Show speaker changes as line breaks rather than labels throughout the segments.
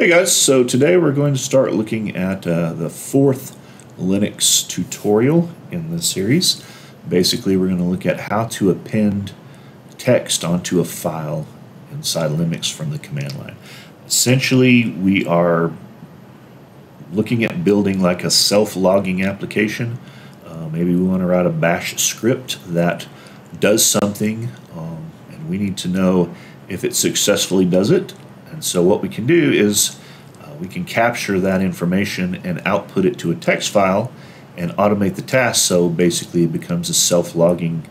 Hey guys, so today we're going to start looking at uh, the fourth Linux tutorial in the series. Basically, we're going to look at how to append text onto a file inside Linux from the command line. Essentially, we are looking at building like a self-logging application. Uh, maybe we want to write a bash script that does something, um, and we need to know if it successfully does it and so what we can do is uh, we can capture that information and output it to a text file and automate the task so basically it becomes a self-logging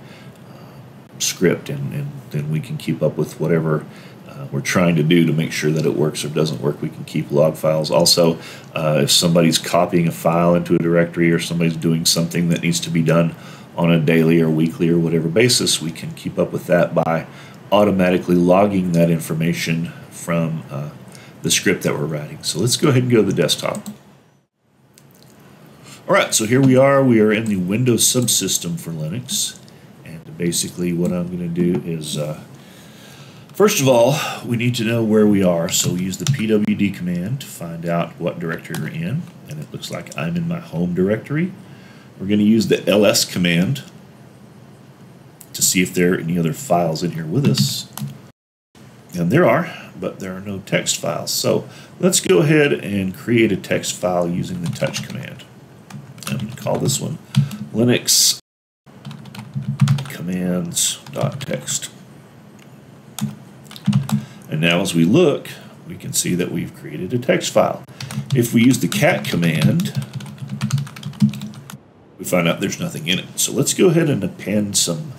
uh, script and, and, then we can keep up with whatever uh, we're trying to do to make sure that it works or doesn't work. We can keep log files. Also, uh, if somebody's copying a file into a directory or somebody's doing something that needs to be done on a daily or weekly or whatever basis, we can keep up with that by automatically logging that information from uh, the script that we're writing. So let's go ahead and go to the desktop. All right, so here we are. We are in the Windows subsystem for Linux. And basically what I'm going to do is, uh, first of all, we need to know where we are. So we use the pwd command to find out what directory we're in. And it looks like I'm in my home directory. We're going to use the ls command to see if there are any other files in here with us. And there are but there are no text files. So let's go ahead and create a text file using the touch command. I'm going to call this one Linux commands.text. And now as we look, we can see that we've created a text file. If we use the cat command, we find out there's nothing in it. So let's go ahead and append some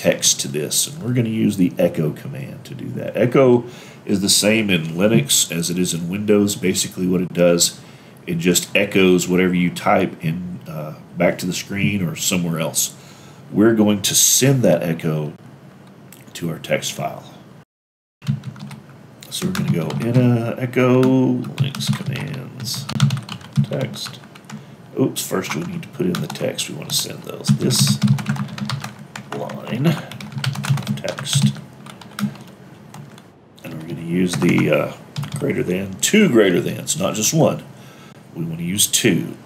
text to this. And we're going to use the echo command to do that. Echo is the same in Linux as it is in Windows. Basically, what it does, it just echoes whatever you type in uh, back to the screen or somewhere else. We're going to send that echo to our text file. So we're going to go in a echo linux commands text. Oops, first we need to put in the text we want to send those. This line text And we're going to use the uh, greater than, two greater thans, not just one. We want to use two.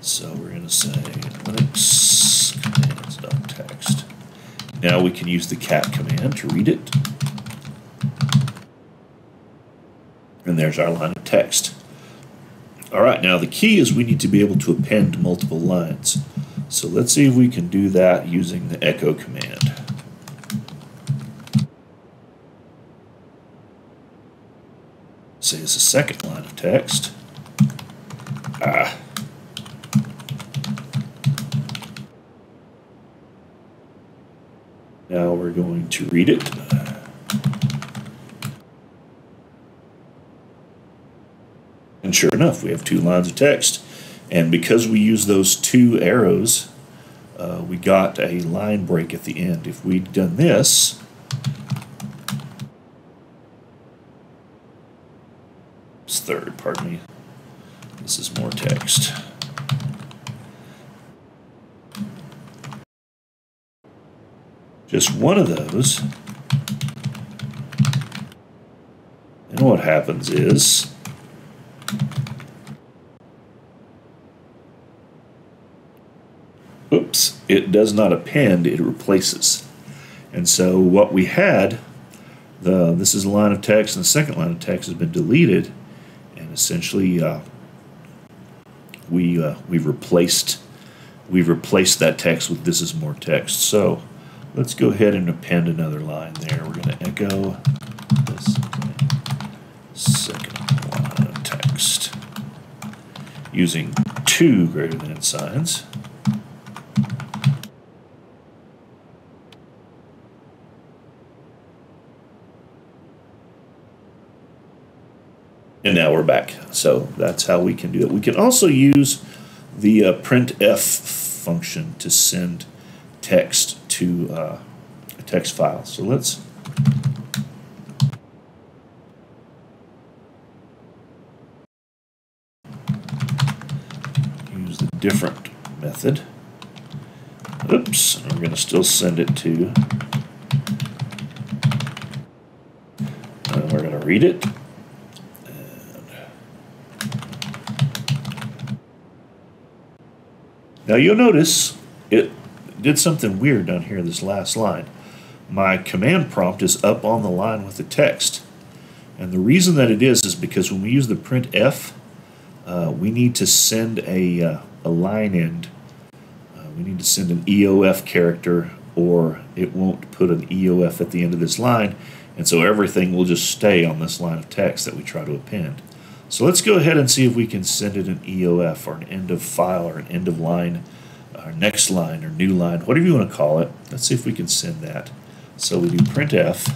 So we're going to say Linux commands.text. Now we can use the cat command to read it. And there's our line of text. All right, now the key is we need to be able to append multiple lines. So let's see if we can do that using the echo command. say it's a second line of text. Ah. Now we're going to read it. And sure enough, we have two lines of text. And because we use those two arrows, uh, we got a line break at the end. If we'd done this, third, pardon me. This is more text. Just one of those. And what happens is oops, it does not append, it replaces. And so what we had, the this is a line of text, and the second line of text has been deleted and essentially uh, we uh, we've replaced we've replaced that text with this is more text. So let's go ahead and append another line there. We're going to echo this second line of text using two greater than signs. And now we're back. So that's how we can do it. We can also use the uh, printf function to send text to uh, a text file. So let's use the different method. Oops, I'm going to still send it to and we're going to read it. Now you'll notice it did something weird down here, in this last line. My command prompt is up on the line with the text. And the reason that it is is because when we use the printf, uh, we need to send a, uh, a line end. Uh, we need to send an EOF character or it won't put an EOF at the end of this line. And so everything will just stay on this line of text that we try to append. So let's go ahead and see if we can send it an EOF or an end of file or an end of line or next line or new line, whatever you want to call it. Let's see if we can send that. So we do printf.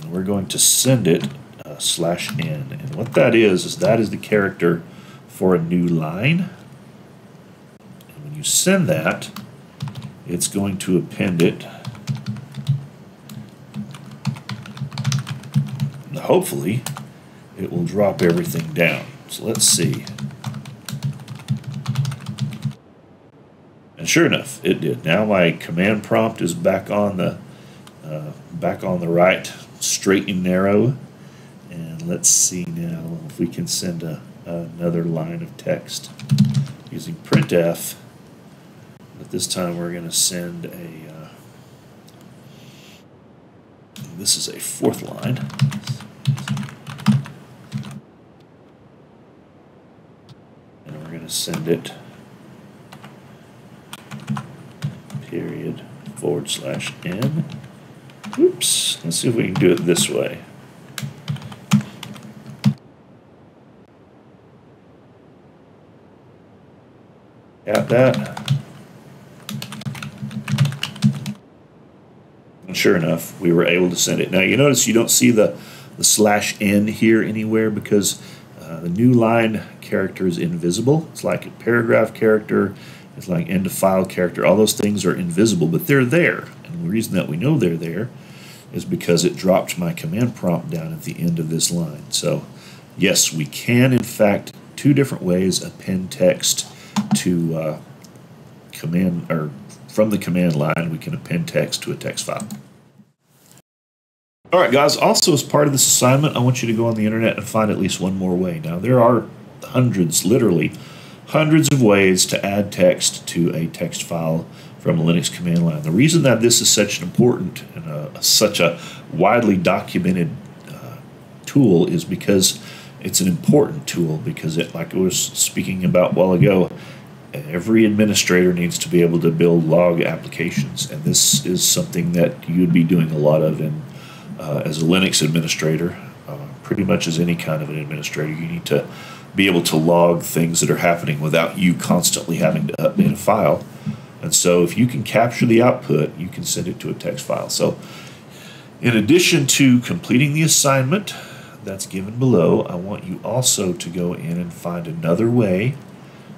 And we're going to send it uh, slash n. And what that is, is that is the character for a new line. And when you send that, it's going to append it. Hopefully, it will drop everything down. So let's see. And sure enough, it did. Now my command prompt is back on the uh, back on the right, straight and narrow. And let's see now if we can send a, another line of text using printf. But this time we're going to send a. Uh, this is a fourth line. Send it period forward slash n. Oops, let's see if we can do it this way. Got that? And sure enough, we were able to send it. Now you notice you don't see the, the slash n here anywhere because the new line character is invisible. It's like a paragraph character it's like end of file character. All those things are invisible, but they're there. And the reason that we know they're there is because it dropped my command prompt down at the end of this line. So yes, we can in fact two different ways append text to uh, command or from the command line we can append text to a text file. All right, guys, also as part of this assignment, I want you to go on the internet and find at least one more way. Now, there are hundreds, literally, hundreds of ways to add text to a text file from a Linux command line. The reason that this is such an important and a, such a widely documented uh, tool is because it's an important tool because it, like I was speaking about a while ago, every administrator needs to be able to build log applications, and this is something that you'd be doing a lot of in uh, as a Linux administrator, uh, pretty much as any kind of an administrator. You need to be able to log things that are happening without you constantly having to update a file. And so if you can capture the output, you can send it to a text file. So in addition to completing the assignment that's given below, I want you also to go in and find another way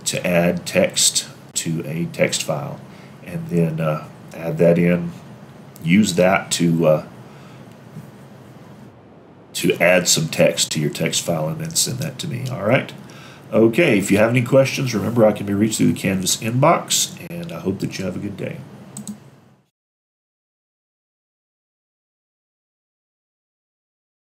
to add text to a text file and then uh, add that in, use that to uh, to add some text to your text file and then send that to me. All right. Okay, if you have any questions, remember I can be reached through the Canvas inbox, and I hope that you have a good day.